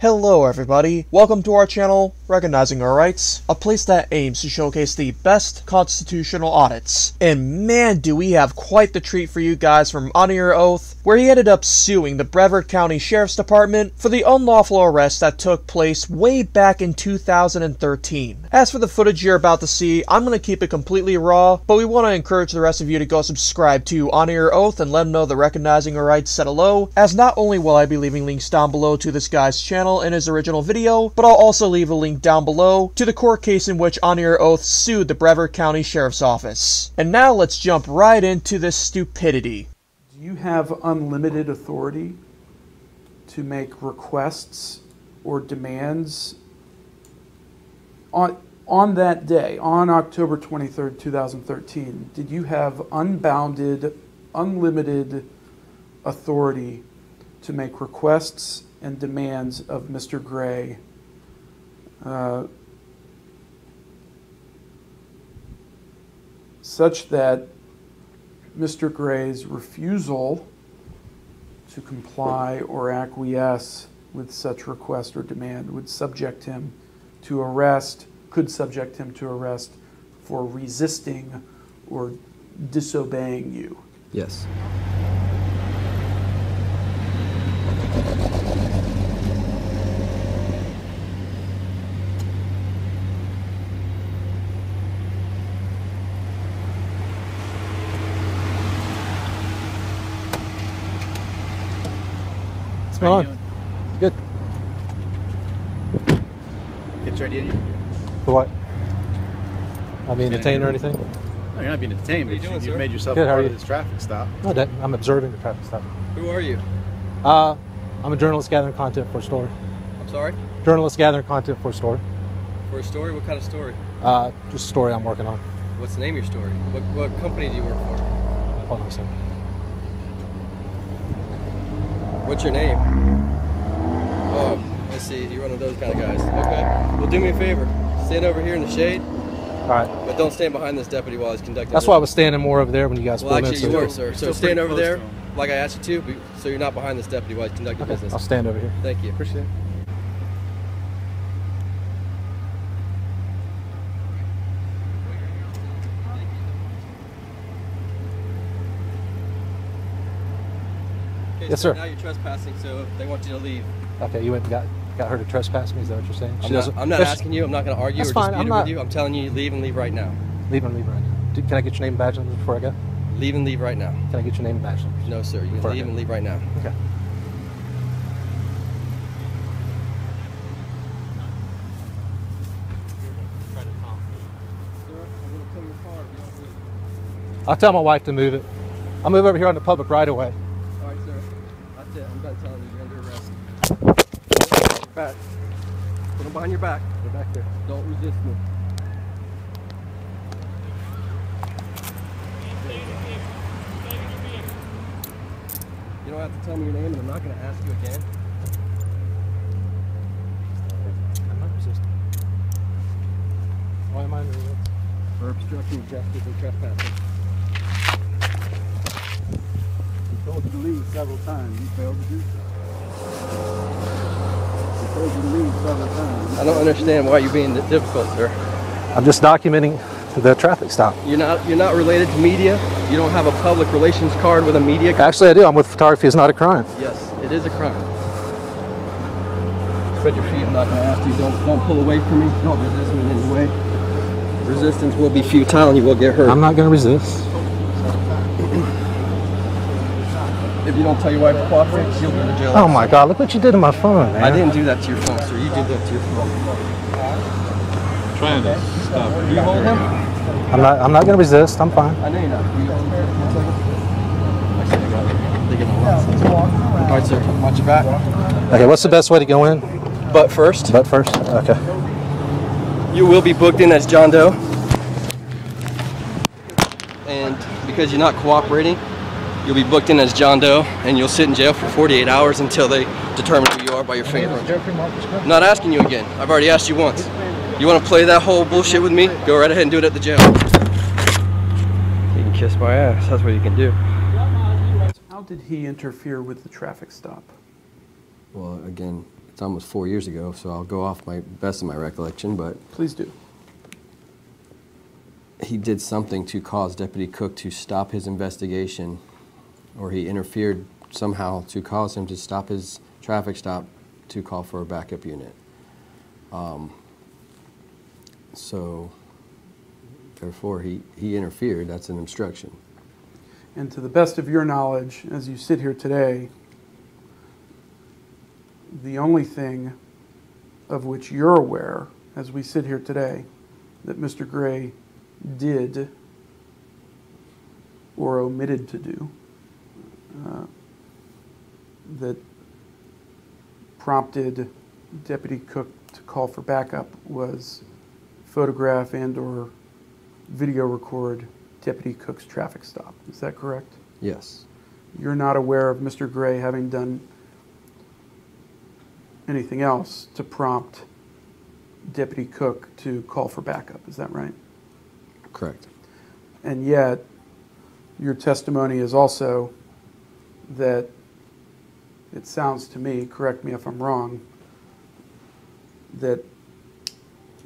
Hello everybody, welcome to our channel, Recognizing Our Rights, a place that aims to showcase the best constitutional audits. And man do we have quite the treat for you guys from Honor Your Oath, where he ended up suing the Brevard County Sheriff's Department for the unlawful arrest that took place way back in 2013. As for the footage you're about to see, I'm going to keep it completely raw, but we want to encourage the rest of you to go subscribe to Honor Your Oath and let them know the Recognizing Our Rights said hello, as not only will I be leaving links down below to this guy's channel in his original video, but I'll also leave a link down below to the court case in which Your Oath sued the Brevard County Sheriff's Office. And now let's jump right into this stupidity. Do you have unlimited authority to make requests or demands on, on that day, on October 23rd, 2013? Did you have unbounded, unlimited authority to make requests and demands of Mr. Gray uh, such that Mr. Gray's refusal to comply or acquiesce with such request or demand would subject him to arrest, could subject him to arrest for resisting or disobeying you. Yes. Going on? Good. Get ready. No, For what? Not being detained or anything? No, you're not being detained, but you, you've made yourself Good, how are part of this traffic stop. No, I'm observing the traffic stop. Who are you? Uh, I'm a journalist gathering content for a story. I'm sorry? Journalist gathering content for a story. For a story? What kind of story? Uh, just a story I'm working on. What's the name of your story? What, what company do you work for? Hold on a second. What's your name? Oh, I see. You're one of those kind of guys. Okay. Well, do me a favor. Stand over here in the shade, All right. but don't stand behind this deputy while he's conducting That's why I was standing more over there when you guys Well, pulled in. actually, you were, sir. So stand over there, like I asked you to, so you're not behind this deputy while he's conducting Okay, business. I'll stand over here. Thank you. Appreciate it. Yes, sir. Now you're trespassing, so they want you to leave. Okay, you went and got got her to trespass me. Is that what you're saying? I'm not, I'm not asking you. I'm not going to argue or fine, dispute I'm it not- with you. I'm telling you, leave and leave right now. Leave and leave right now. Do- Can I get your name and badge number before I go? Leave and leave right now. Can I get your name and badge number? No, sir. You can leave and leave right now. Okay. I'll tell my wife to move it. I'll move over here on the public right away. All right, sir. That's it. I'm done telling you. You're under arrest. Back. Put them behind your back. Go back there. Don't resist me. You don't have to tell me your name, and I'm not going to ask you again. I'm not resisting. Why am I under arrest? For obstructing justice and trespassing. We told you to leave several times. You failed to do so. We told you to leave several times. I don't understand why you're being difficult, sir. I'm just documenting the traffic stop. You're not you're not related to media. You don't have a public relations card with a media. card. Actually, I do. I'm with photography It's not a crime. Yes, it is a crime. Spread your feet. I'm not going to ask you. Don't don't pull away from me. Don't resist me in any way. Resistance will be futile, and you will get hurt. I'm not going to resist. If you don't tell your wife to cooperate, you'll go to jail. Oh my God! Look what you did to my phone, man. I didn't do that to your phone, sir. You did that to your phone. Trying to stop. You hold him? I'm not. I'm not going to resist. I'm fine. I know you're not. You hold him for one second. Actually, I got it. They get a license. All right, sir. Watch your back. Okay. What's the best way to go in? Butt first, Butt first. Okay. you will be booked in as John Doe. And because you're not cooperating, you'll be booked in as John Doe, and you'll sit in jail for 48 hours until they determine who you are by your fingerprint. I'm not asking you again. I've already asked you once. You want to play that whole bullshit with me? Go right ahead and do it at the jail. You can kiss my ass. That's what you can do. How did he interfere with the traffic stop? Well, again, it's almost four years ago, so I'll go off my best of my recollection, but Please do. he did something to cause Deputy Cook to stop his investigation, or he interfered somehow to cause him to stop his traffic stop to call for a backup unit. Um, so, therefore, he, he interfered. That's an obstruction. And to the best of your knowledge, as you sit here today, the only thing of which you're aware, as we sit here today, that Mr. Gray did or omitted to do, uh, that prompted Deputy Cook to call for backup was photograph and/or video record Deputy Cook's traffic stop. Is that correct? Yes. You're not aware of Mr. Gray having done anything else to prompt Deputy Cook to call for backup, is that right? Correct. And yet, your testimony is also that it sounds to me, correct me if I'm wrong, that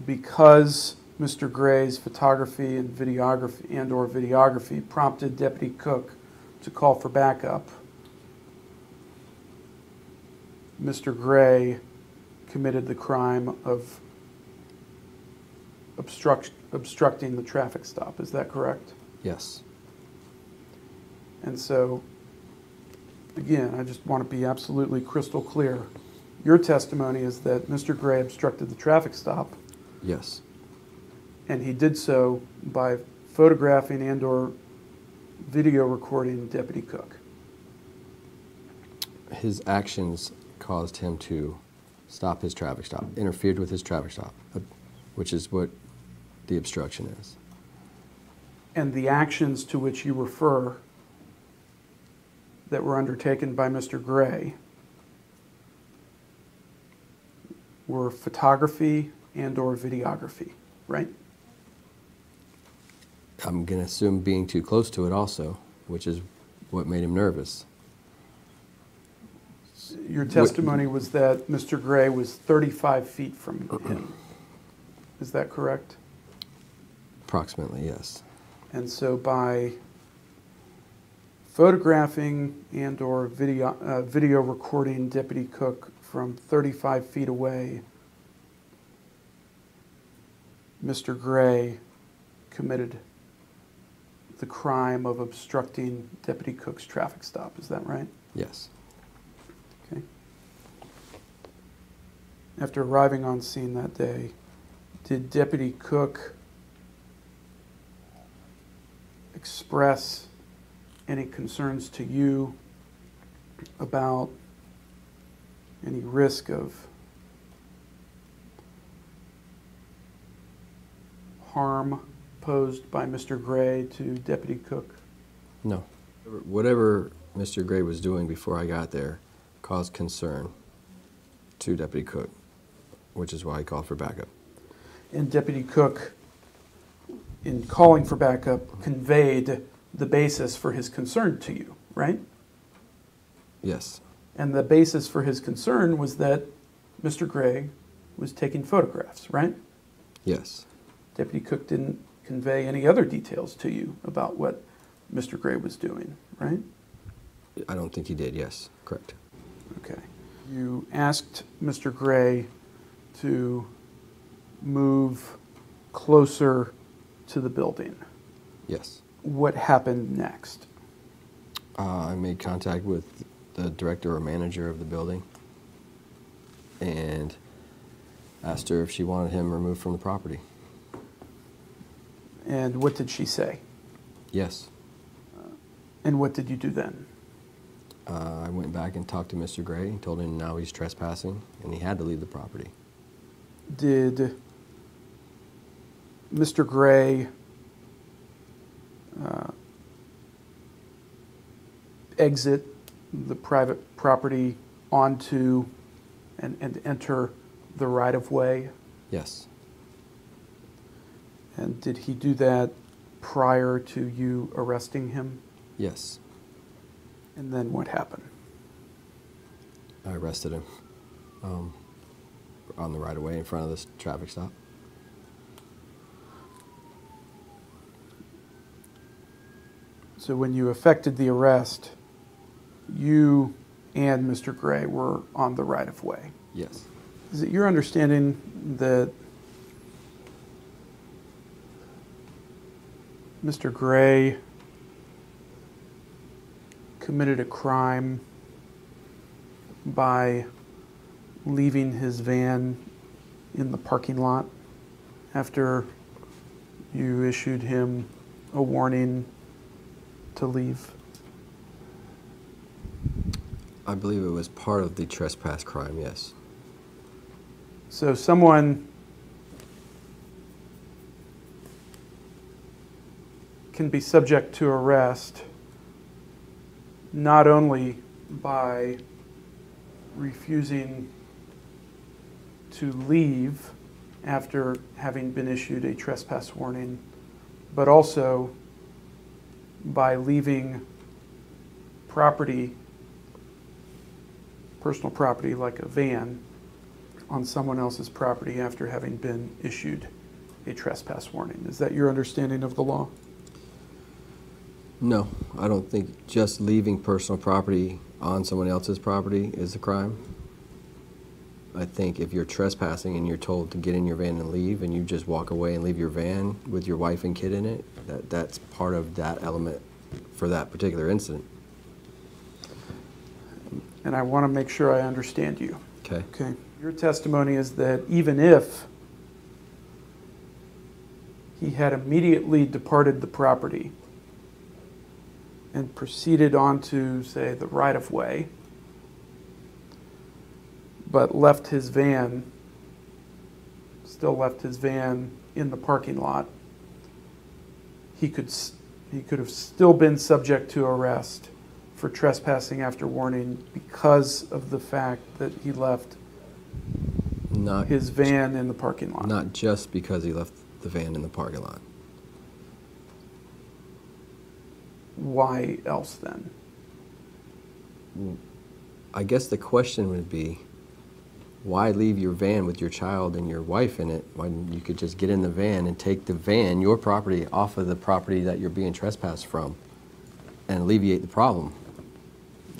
because Mr. Gray's photography and videography and or videography prompted Deputy Cook to call for backup, Mr. Gray committed the crime of obstruct, obstructing the traffic stop. Is that correct? Yes. And so, again, I just want to be absolutely crystal clear. Your testimony is that Mr. Gray obstructed the traffic stop, Yes. and he did so by photographing and/or video recording Deputy Cook. His actions caused him to stop his traffic stop, interfered with his traffic stop, uh, which is what the obstruction is. And the actions to which you refer that were undertaken by Mr. Gray were photography and/or videography, right? I'm going to assume being too close to it also, which is what made him nervous. Your testimony was that Mr. Gray was 35 feet from him. Is that correct? Approximately, yes. And so by photographing and/or video, uh, video recording Deputy Cook from 35 feet away, Mr. Gray committed the crime of obstructing Deputy Cook's traffic stop. Is that right? Yes. Okay. After arriving on scene that day, did Deputy Cook express any concerns to you about any risk of harm posed by Mr. Gray to Deputy Cook? No. Whatever Mr. Gray was doing before I got there caused concern to Deputy Cook, which is why he called for backup. And Deputy Cook, in calling for backup, conveyed the basis for his concern to you, right? Yes. And the basis for his concern was that Mr. Gray was taking photographs, right? Yes. Deputy Cook didn't convey any other details to you about what Mr. Gray was doing, right? I don't think he did. Yes. Correct. Okay. You asked Mr. Gray to move closer to the building. Yes. What happened next? Uh, I made contact with the director or manager of the building and asked her if she wanted him removed from the property. And what did she say? Yes. And what did you do then? Uh, I went back and talked to Mr. Gray and told him now he's trespassing and he had to leave the property. Did Mr. Gray exit the private property onto and, and enter the right of way? Yes. And did he do that prior to you arresting him? Yes. And then what happened? I arrested him. Um, on the right of way in front of this traffic stop. So when you effected the arrest, you and Mr. Gray were on the right of way. Yes. Is it your understanding that Mr. Gray committed a crime by leaving his van in the parking lot after you issued him a warning to leave? I believe it was part of the trespass crime, yes. So someone can be subject to arrest not only by refusing to leave after having been issued a trespass warning, but also by leaving property, personal property like a van, on someone else's property after having been issued a trespass warning. Is that your understanding of the law? No, I don't think just leaving personal property on someone else's property is a crime. I think if you're trespassing and you're told to get in your van and leave, and you just walk away and leave your van with your wife and kid in it, that, that's part of that element for that particular incident. And I want to make sure I understand you. Okay? Okay. Your testimony is that even if he had immediately departed the property and proceeded on to, say, the right of way, but left his van, still left his van in the parking lot, he could, he could have still been subject to arrest for trespassing after warning because of the fact that he left Not, his van in the parking lot. not just because he left the van in the parking lot. Why else then? I guess the question would be, why leave your van with your child and your wife in it when you could just get in the van and take the van, your property, off of the property that you're being trespassed from and alleviate the problem?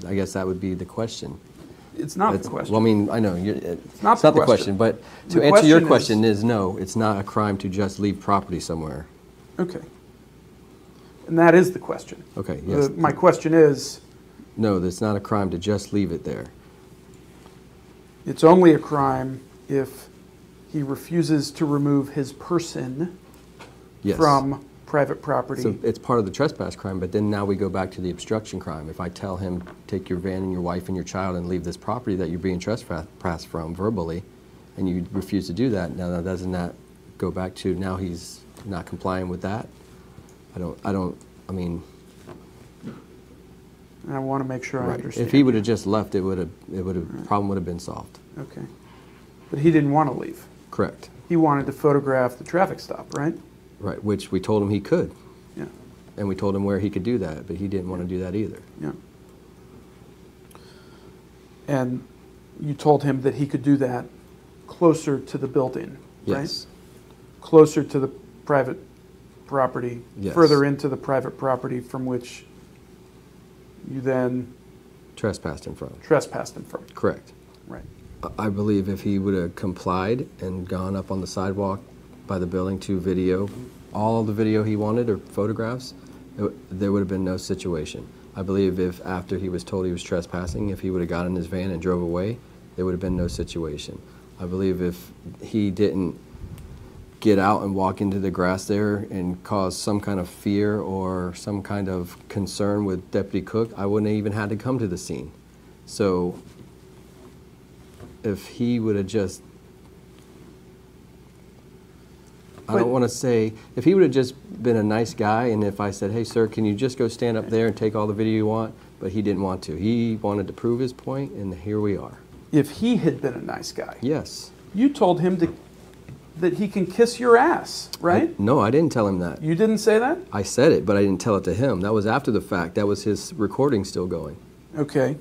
I guess that would be the question. It's not That's- the question. Well, I mean, I know, you're, it's not not the the question, question. but The to answer your question question is, no, it's not a crime to just leave property somewhere. okay. And that is the question. Okay, yes. The- my question is No, it's not a crime to just leave it there. it's only a crime if he refuses to remove his person Yes. from private property. So it's part of the trespass crime, but then now we go back to the obstruction crime. If I tell him, take your van and your wife and your child and leave this property that you're being trespassed from verbally, and you refuse to do that, now doesn't that go back to now he's not complying with that? I don't, I don't, I mean, I want to make sure I understand. If he would have just left, it would have, it would have, problem would have been solved. Okay. But he didn't want to leave. Correct. He wanted to photograph the traffic stop, right? Right, which we told him he could, Yeah. and we told him where he could do that, but he didn't want to do that either. Yeah. And you told him that he could do that closer to the building, right? Yes. Closer to the private property, Yes. further into the private property from which you then Trespassed in front. trespassed him from. Correct. Right. I believe if he would have complied and gone up on the sidewalk by the building to video all the video he wanted or photographs, there would have been no situation. I believe if after he was told he was trespassing, if he would have got in his van and drove away, there would have been no situation. I believe if he didn't get out and walk into the grass there and cause some kind of fear or some kind of concern with Deputy Cook, I wouldn't have even had to come to the scene. So if he would have just I don't want to say if he would have just been a nice guy and if I said, "Hey sir, can you just go stand up there and take all the video you want?" but he didn't want to. He wanted to prove his point and here we are. If he had been a nice guy, Yes. you told him to, that he can kiss your ass, right? I- no, I didn't tell him that. you didn't say that? I said it, but I didn't tell it to him. That was after the fact. That was his recording still going. Okay.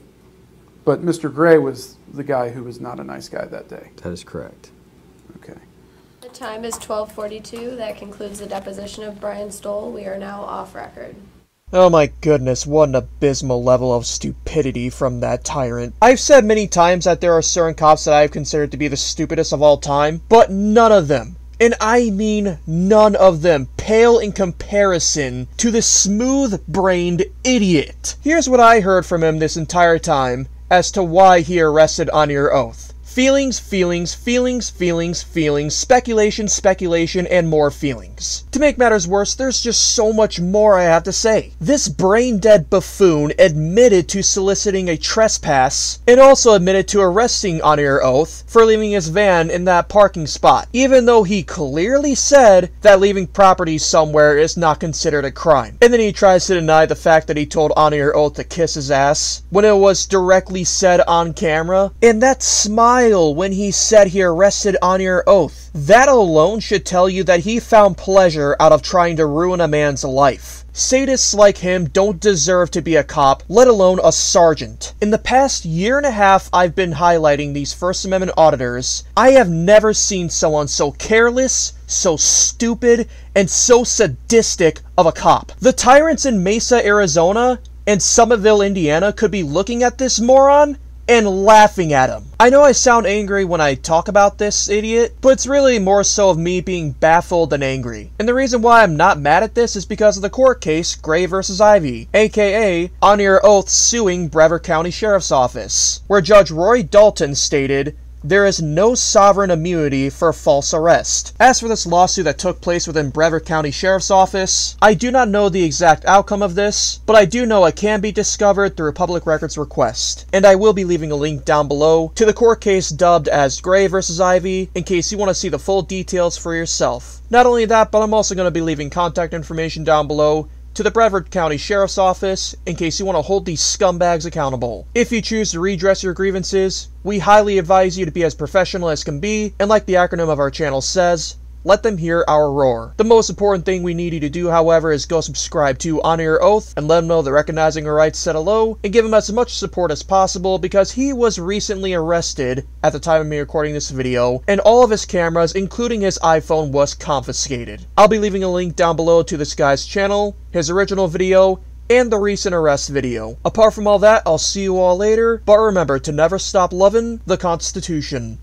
But Mr. Gray was the guy who was not a nice guy that day. That is correct. Time is 12:42. That concludes the deposition of Brian Stoll. We are now off record. Oh my goodness, what an abysmal level of stupidity from that tyrant. I've said many times that there are certain cops that I have considered to be the stupidest of all time, but none of them, and I mean none of them, pale in comparison to this smooth brained idiot. Here's what I heard from him this entire time as to why he arrested Honor Your Oath. Feelings, feelings, feelings, feelings, feelings, speculation, speculation, and more feelings. To make matters worse, there's just so much more I have to say. This brain dead buffoon admitted to soliciting a trespass and also admitted to arresting Honor Your Oath for leaving his van in that parking spot, even though he clearly said that leaving property somewhere is not considered a crime. And then he tries to deny the fact that he told Honor Your Oath to kiss his ass when it was directly said on camera. And that smile when he said he arrested Honor Your Oath. That alone should tell you that he found pleasure out of trying to ruin a man's life. Sadists like him don't deserve to be a cop, let alone a sergeant. In the past year and a half I've been highlighting these First Amendment auditors, I have never seen someone so careless, so stupid, and so sadistic of a cop. The tyrants in Mesa, Arizona, and Somerville, Indiana could be looking at this moron and laughing at him. I know I sound angry when I talk about this idiot, but it's really more so of me being baffled than angry. And the reason why I'm not mad at this is because of the court case Gray vs. Ivey, aka Honor Your Oath suing Brevard County Sheriff's Office, where Judge Roy Dalton stated, there is no sovereign immunity for false arrest. As for this lawsuit that took place within Brevard County Sheriff's Office, I do not know the exact outcome of this, but I do know it can be discovered through a public records request. And I will be leaving a link down below to the court case dubbed as Gray vs. Ivey in case you want to see the full details for yourself. Not only that, but I'm also going to be leaving contact information down below to the Brevard County Sheriff's Office in case you want to hold these scumbags accountable. If you choose to redress your grievances, we highly advise you to be as professional as can be, and like the acronym of our channel says, let them hear our roar. The most important thing we need you to do, however, is go subscribe to Honor Your Oath and let him know that Recognizing Our Rights said hello and give him as much support as possible because he was recently arrested at the time of me recording this video and all of his cameras, including his iPhone, was confiscated. I'll be leaving a link down below to this guy's channel, his original video, and the recent arrest video. Apart from all that, I'll see you all later, but remember to never stop loving the Constitution.